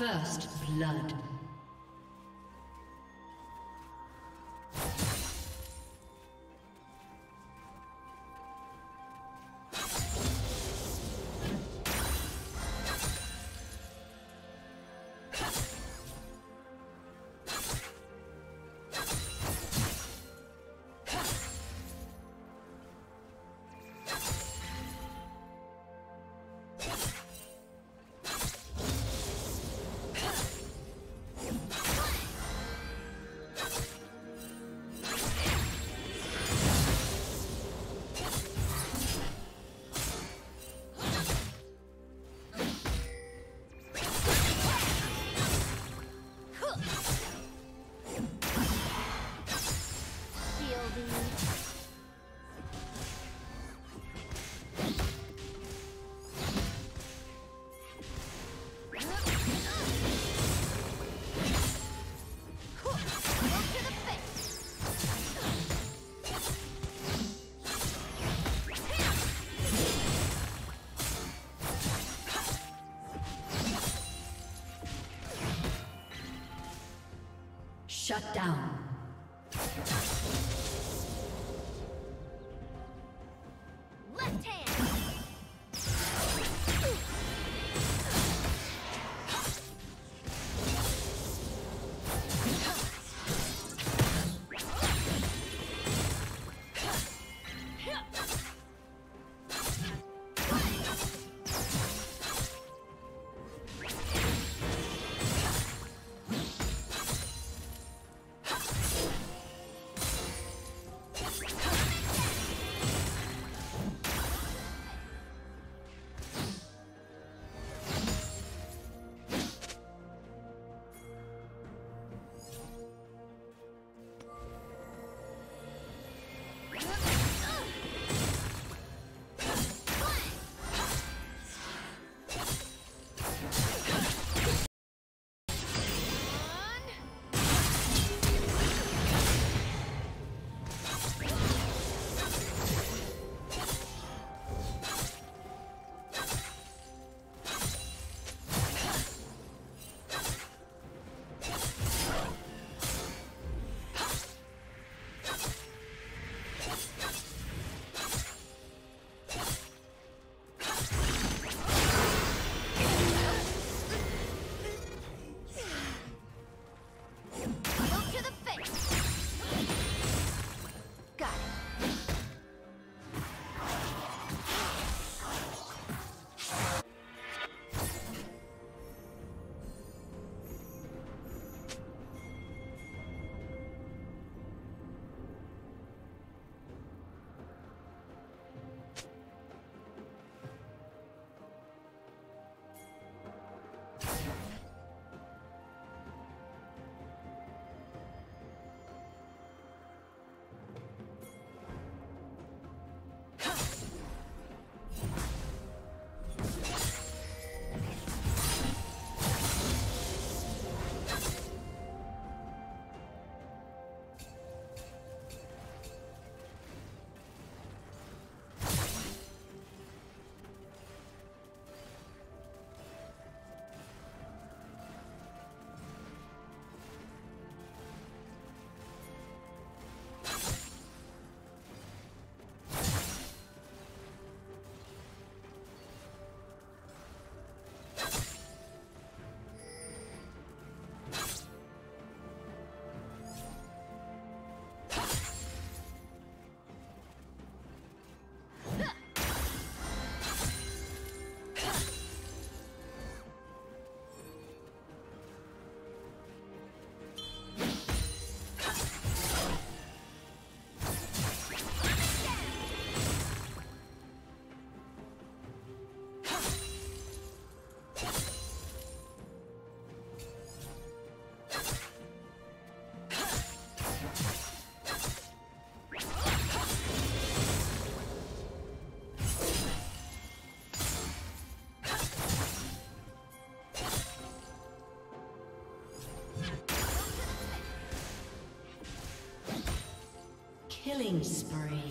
First blood. Shut down. Killing spree.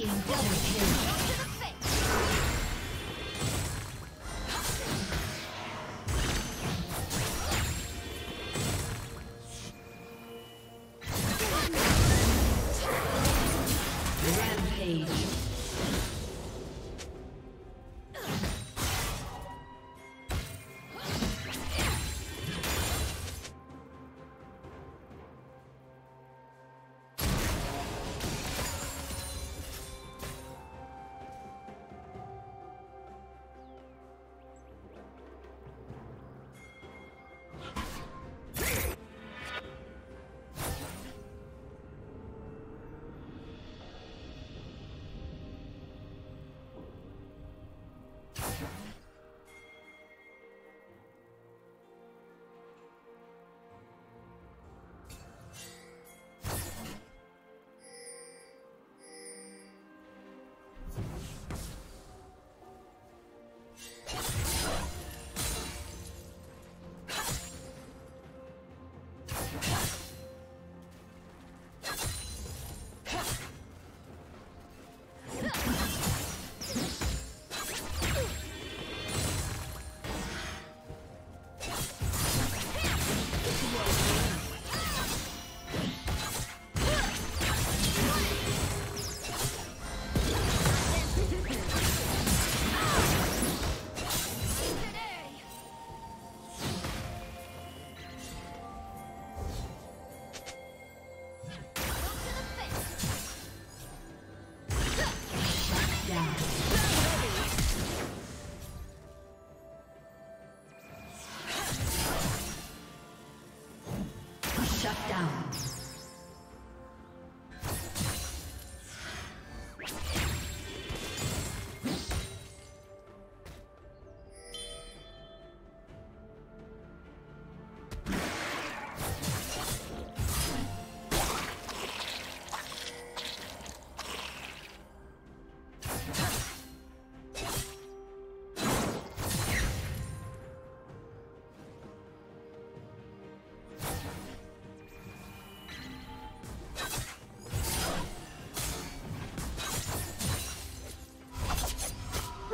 Team double kill.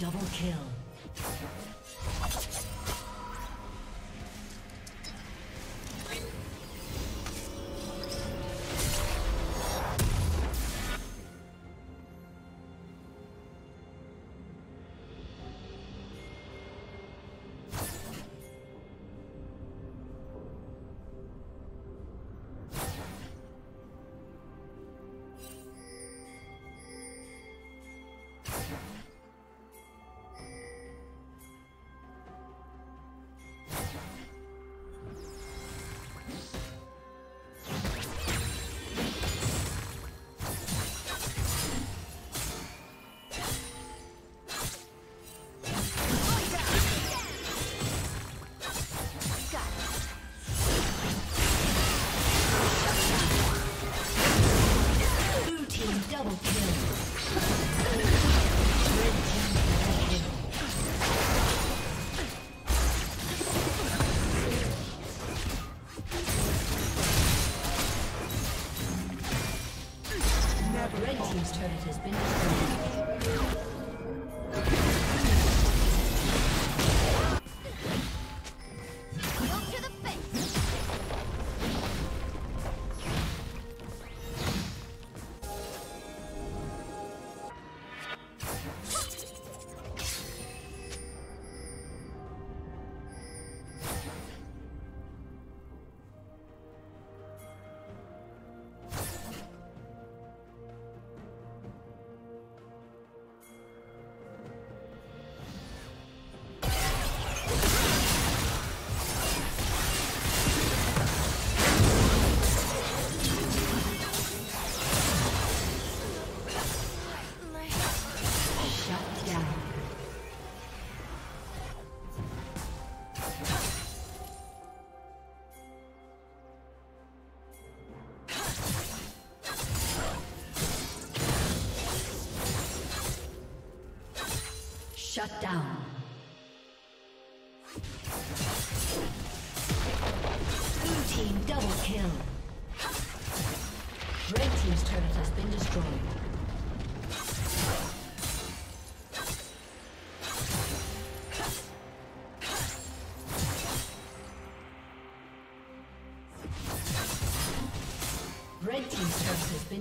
Double kill.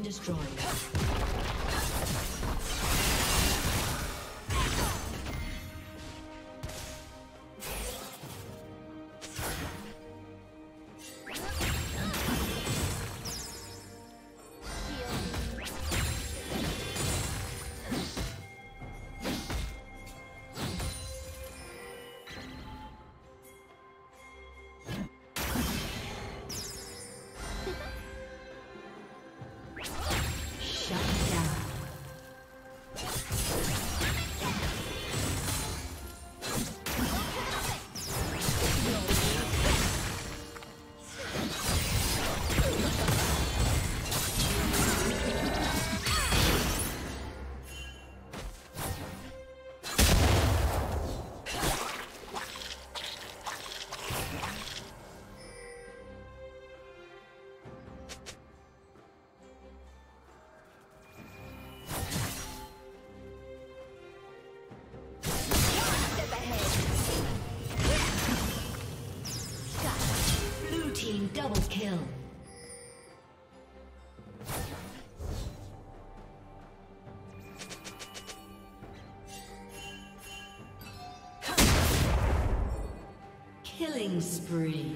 Destroyed. Spree.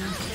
Team's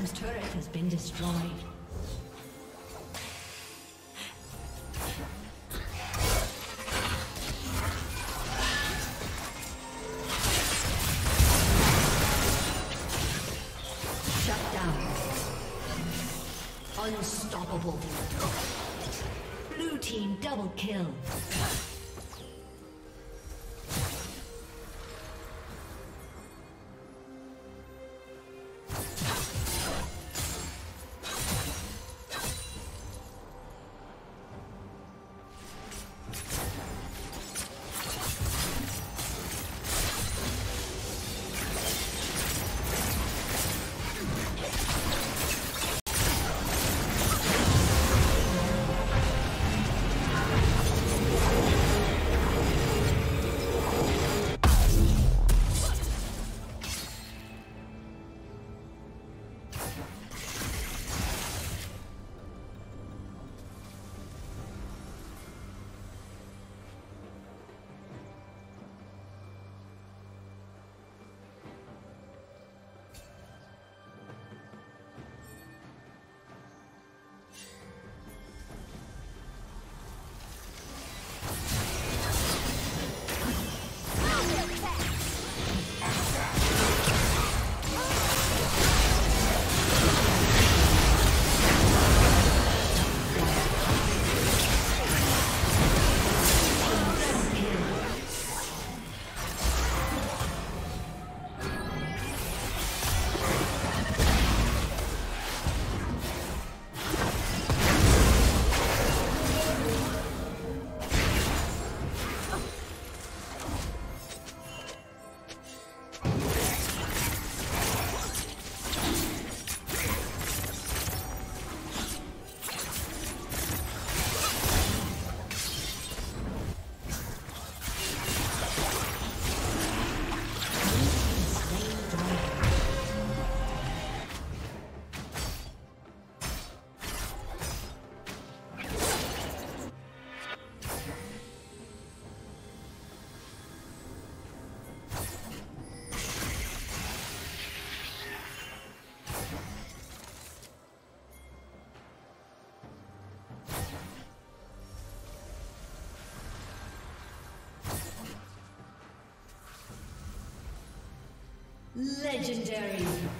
team's turret has been destroyed. Shut down. Unstoppable. Blue team double kill. Legendary.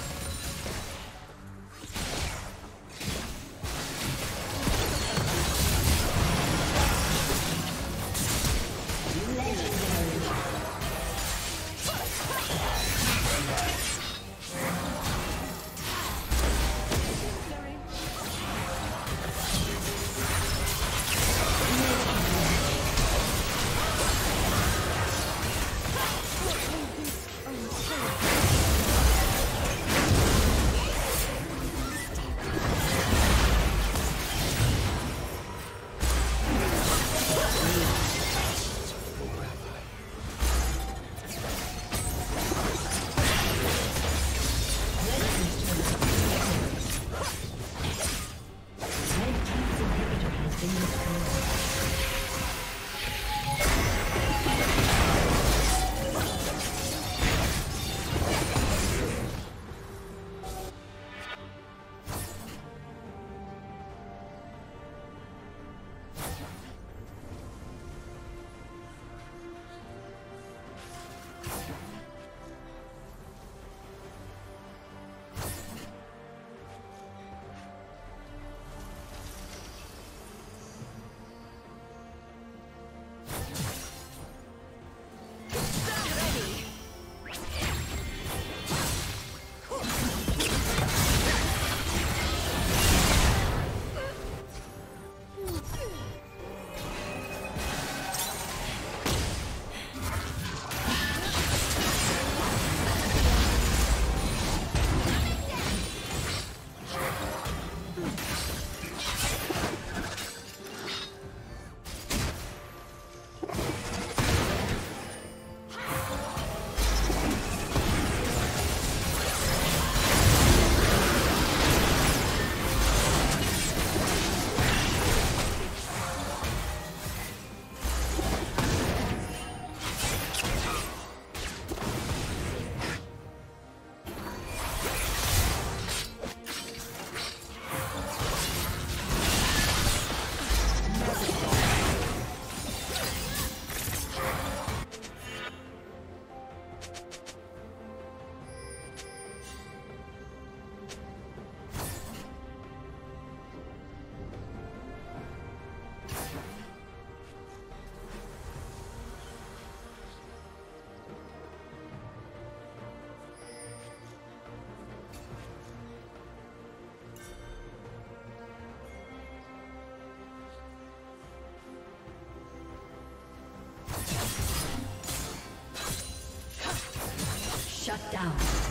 Shut down.